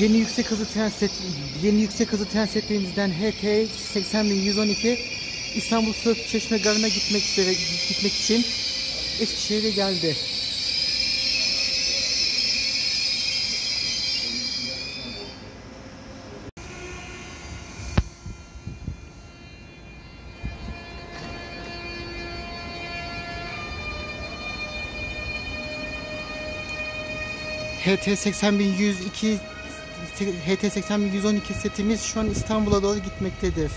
Yeni yüksek hızlı tren set yeni yüksek hızlı tren setlerimizden HT 80112 İstanbul Sırf Çeşme Garı'na gitmek üzere gitmek için Eskişehir'e geldi. HT 80102 HT 80112 setimiz şu an İstanbul'a doğru gitmektedir.